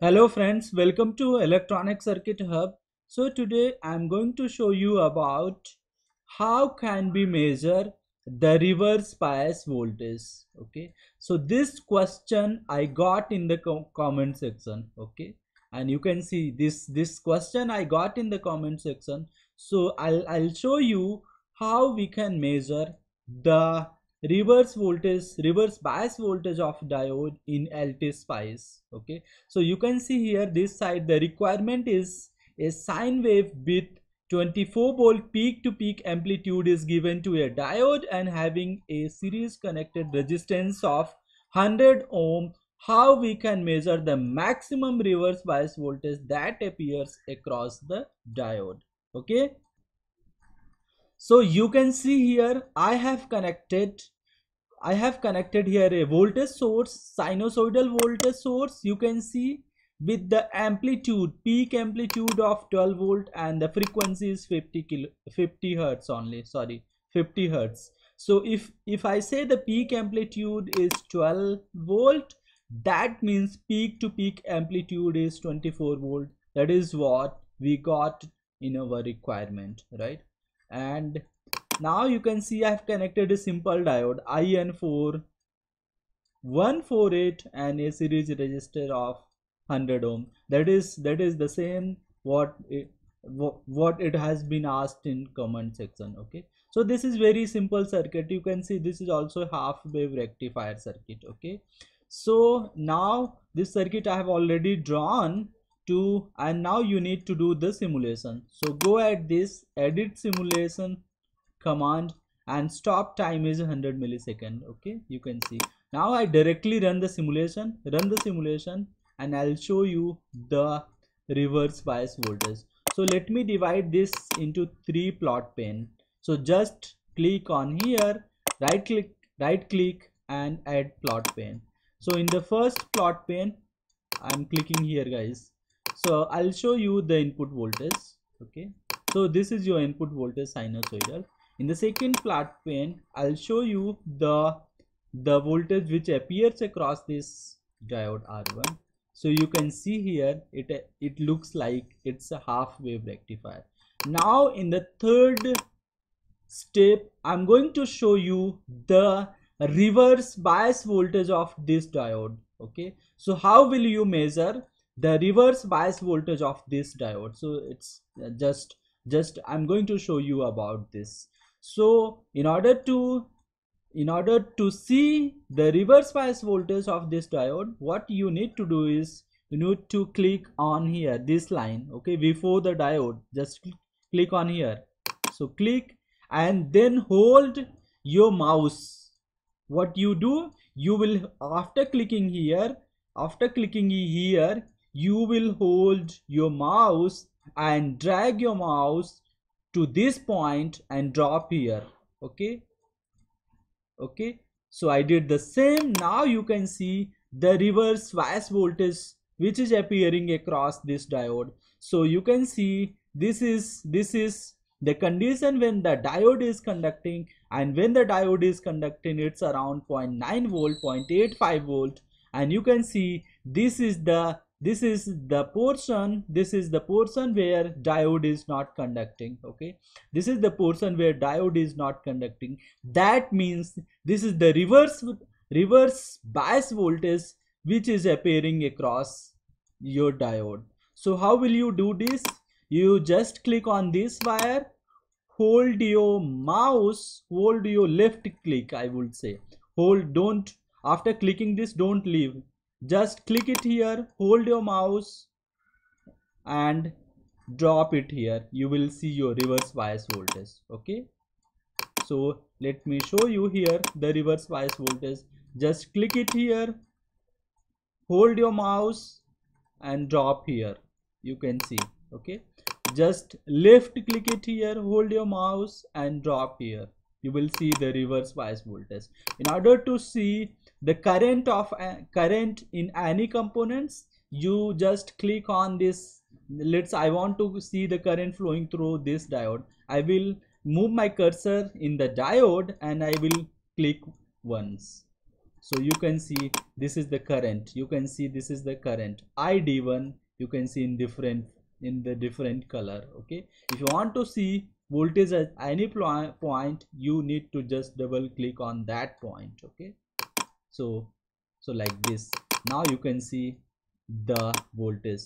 Hello friends, welcome to Electronic Circuit Hub. So today I'm going to show you about how can we measure the reverse bias voltage. Okay, so this question I got in the co comment section. Okay, and you can see this this question I got in the comment section. So I'll I'll show you how we can measure the reverse voltage reverse bias voltage of diode in LTspice okay? So you can see here this side the requirement is a sine wave with 24 volt peak to peak amplitude is given to a diode and having a series connected resistance of 100 ohm. How we can measure the maximum reverse bias voltage that appears across the diode okay? So you can see here i have connected i have connected here a voltage source sinusoidal voltage source you can see with the amplitude peak amplitude of 12 volt and the frequency is 50 kilo 50 hertz only sorry 50 hertz. So if if i say the peak amplitude is 12 volt that means peak to peak amplitude is 24 volt. That is what we got in our requirement right? And now you can see I have connected a simple diode IN4 148 and a series resistor of 100 ohm. That is that is the same what it, what it has been asked in comment section okay? So this is very simple circuit. You can see this is also half wave rectifier circuit okay? So now this circuit i have already drawn to and now you need to do the simulation. So go at this edit simulation command and stop time is 100 millisecond okay? You can see. Now i directly run the simulation run the simulation and i'll show you the reverse bias voltage. So let me divide this into three plot pane so just click on here right click right click and add plot pane so in the first plot pane i'm clicking here guys. So i'll show you the input voltage okay? So this is your input voltage sinusoidal in the second plot pane i'll show you the the voltage which appears across this diode r1 so you can see here it it looks like it's a half wave rectifier. Now in the third step i'm going to show you the reverse bias voltage of this diode okay? So how will you measure the reverse bias voltage of this diode? So it's just just i'm going to show you about this so in order to in order to see the reverse bias voltage of this diode what you need to do is you need to click on here this line okay before the diode. Just click on here. So click and then hold your mouse. What you do you will after clicking here after clicking here you will hold your mouse and drag your mouse to this point and drop here okay? Okay? So i did the same. Now you can see the reverse bias voltage which is appearing across this diode. So you can see this is this is the condition when the diode is conducting and when the diode is conducting it's around 0.9 volt 0.85 volt. And you can see this is the this is the portion this is the portion where diode is not conducting okay? This is the portion where diode is not conducting. That means this is the reverse reverse bias voltage which is appearing across your diode. So how will you do this? You just click on this wire hold your mouse hold your left click i would say. Hold don't after clicking this don't leave just click it here hold your mouse and drop it here. You will see your reverse bias voltage okay? So let me show you here the reverse bias voltage. Just click it here hold your mouse and drop here. You can see okay? Just left click it here hold your mouse and drop here you will see the reverse bias voltage. In order to see the current of uh, current in any components you just click on this. Let's i want to see the current flowing through this diode. I will move my cursor in the diode and i will click once. So you can see this is the current. You can see this is the current. Id1 you can see in different in the different color okay? If you want to see voltage at any point you need to just double click on that point okay? So so like this. Now you can see the voltage